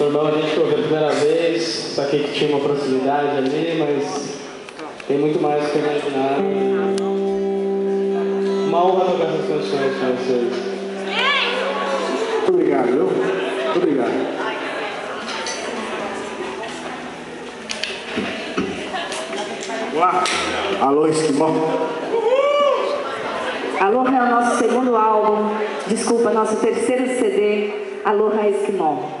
Turbão a gente ouviu a primeira vez, saquei que tinha uma proximidade ali, mas tem muito mais do que eu imaginava. Uma honra tocar essas canções com vocês. Muito obrigado, viu? Muito obrigado. Vamos lá. Alô, Esquimó. Aloha é o nosso segundo álbum, desculpa, nosso terceiro CD, Aloha Esquimó.